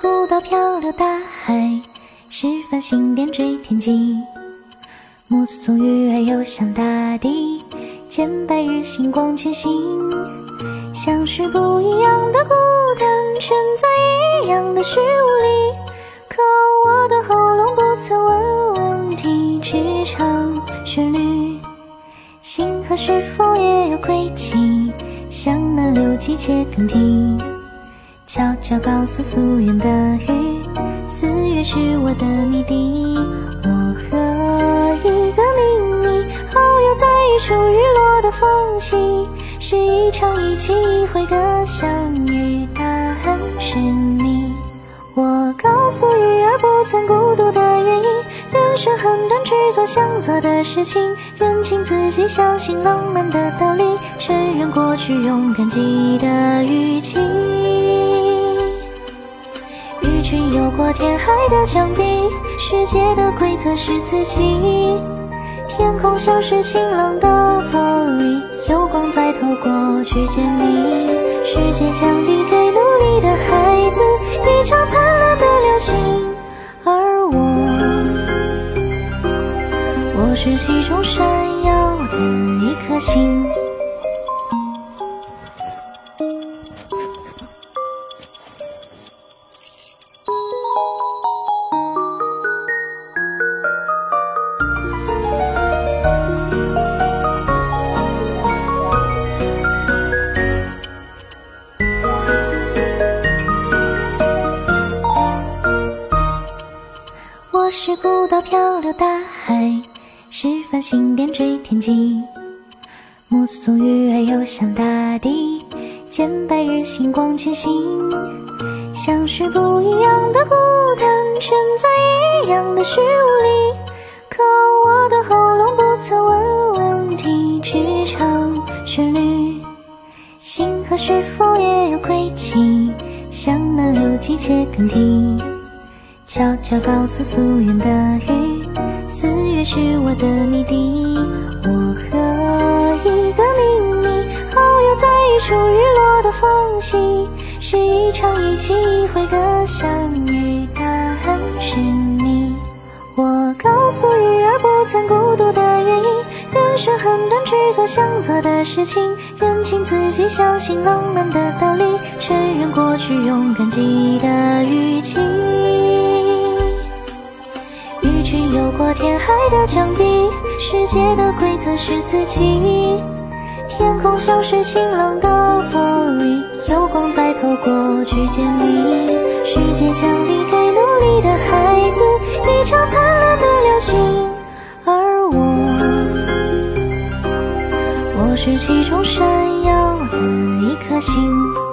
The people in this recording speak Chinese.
孤岛漂流大海，是繁星点缀天际。木丛丛鱼儿游向大地，见白日星光前行。像是不一样的孤单，存在一样的虚无里。可我的喉咙不曾问问题，只唱旋律。星河是否也有轨迹？向南流几更替。悄悄告诉夙愿的雨，四月是我的谜底。我和一个秘密遨游在一处日落的缝隙，是一场一期一会的相遇，答案是你。我告诉鱼儿不曾孤独的原因，人生很短，去做想做的事情，认清自己，相信浪漫的道理，承认过去，勇敢记得雨季。群游过天海的墙壁，世界的规则是自己。天空像是晴朗的玻璃，有光在透过去见你。世界奖励给努力的孩子一场灿烂的流星，而我，我是其中闪耀的一颗星。是孤岛漂流大海，是繁星点缀天际。暮色纵雨，爱游向大地。见白日星光前行，像是不一样的孤单，沉在一样的虚无里。可我的喉咙不曾问问题，只唱旋律。星河是否也有归期？像那流季节更替。悄悄告诉夙愿的雨，四月是我的谜底。我和一个秘密遨游在一处日落的缝隙，是一场一期一会的相遇，答案是你。我告诉鱼儿不曾孤独的原因，人生很短，去做想做的事情，认清自己，相信浪漫的道理，承认过去，勇敢记得雨季。的墙壁，世界的规则是自己。天空像是晴朗的玻璃，有光在透过去见你。世界奖励给努力的孩子一场灿烂的流星，而我，我是其中闪耀的一颗星。